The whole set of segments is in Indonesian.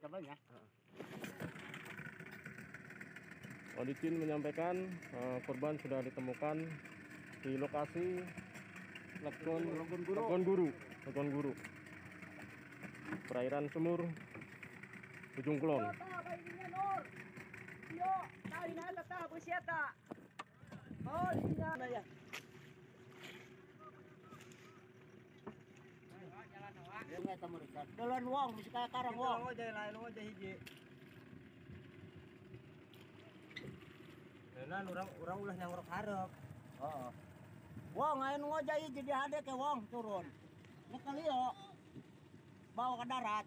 cabanya. Wadicin menyampaikan eh, korban sudah ditemukan di lokasi Legon Legon Guru. Legon Guru, Legon Guru. Perairan Sumur Ujung Kulon. Ini kamu dekat. Dalan wong, mesti kaya karang wong. Nah, orang orang ulah nyangrok harap. Heeh. Wong ayo ngojai jadi ada ke wong turun. Ini kali yo. Bawa ke darat.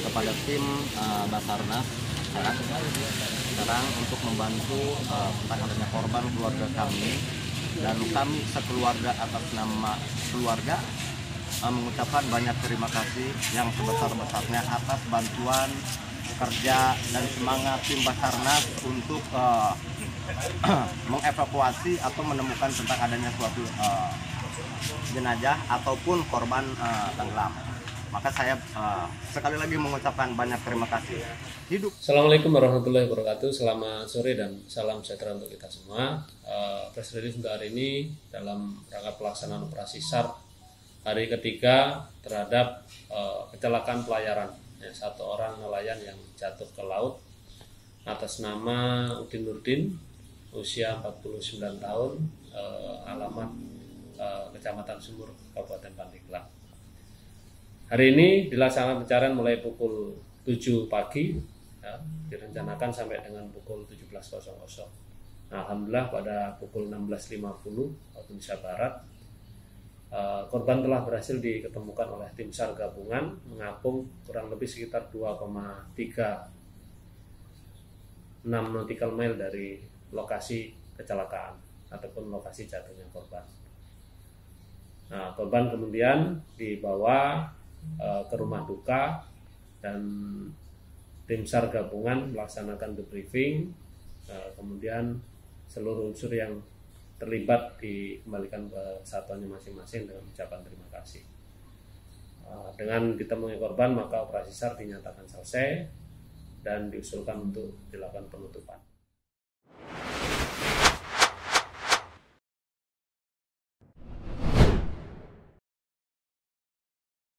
Kepada tim eh, Basarnas sekarang, sekarang untuk membantu eh, tentang adanya korban keluarga kami dan kami sekeluarga atas nama keluarga eh, mengucapkan banyak terima kasih yang sebesar-besarnya atas bantuan kerja dan semangat tim Basarnas untuk eh, mengevakuasi atau menemukan tentang adanya suatu eh, jenazah ataupun korban eh, tenggelam. Maka saya eh, sekali lagi mengucapkan banyak terima kasih. Hidup Assalamualaikum warahmatullahi wabarakatuh. Selamat sore dan salam sejahtera untuk kita semua. Uh, press release untuk hari ini dalam rangka pelaksanaan operasi SAR hari ketiga terhadap uh, kecelakaan pelayaran. Ya, satu orang nelayan yang jatuh ke laut atas nama Udin Nurdin, usia 49 tahun, uh, alamat uh, Kecamatan Sumur, Kabupaten Pandeglang. Hari ini dilaksanakan pencarian mulai pukul 7 pagi, ya, direncanakan sampai dengan pukul 17.00. Nah, Alhamdulillah pada pukul 16.50 waktu Indonesia Barat, eh, korban telah berhasil diketemukan oleh tim SAR gabungan mengapung kurang lebih sekitar 2,36 nautical mile dari lokasi kecelakaan ataupun lokasi jatuhnya korban. Nah, korban kemudian dibawa eh, ke rumah duka dan tim SAR gabungan melaksanakan debriefing eh, kemudian seluruh unsur yang terlibat dikembalikan ke satuannya masing-masing dengan ucapan terima kasih. Eh, Dengan ditemui korban maka operasi SAR dinyatakan selesai dan diusulkan untuk dilakukan penutupan.